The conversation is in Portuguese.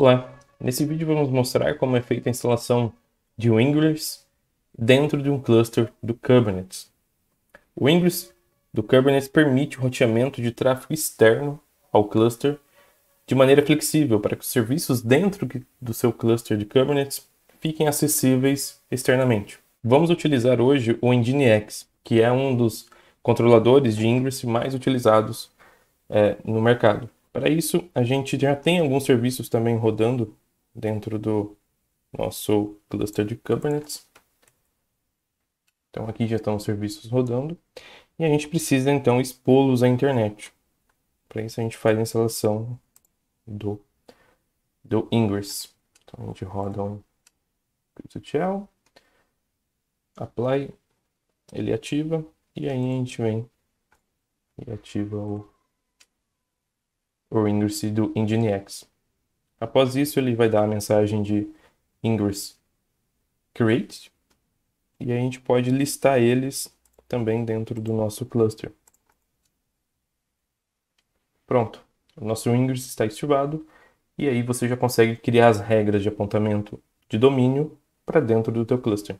Olá, nesse vídeo vamos mostrar como é feita a instalação de Ingress dentro de um cluster do Kubernetes. O Ingress do Kubernetes permite o roteamento de tráfego externo ao cluster de maneira flexível para que os serviços dentro do seu cluster de Kubernetes fiquem acessíveis externamente. Vamos utilizar hoje o Nginx, que é um dos controladores de Ingress mais utilizados é, no mercado. Para isso, a gente já tem alguns serviços também rodando dentro do nosso cluster de Kubernetes. Então aqui já estão os serviços rodando e a gente precisa então expô-los à internet. Para isso a gente faz a instalação do, do Ingress. Então a gente roda um kubectl, apply, ele ativa e aí a gente vem e ativa o o Ingress do Nginx. Após isso, ele vai dar a mensagem de Ingress create e a gente pode listar eles também dentro do nosso cluster. Pronto, o nosso Ingress está estivado e aí você já consegue criar as regras de apontamento de domínio para dentro do teu cluster.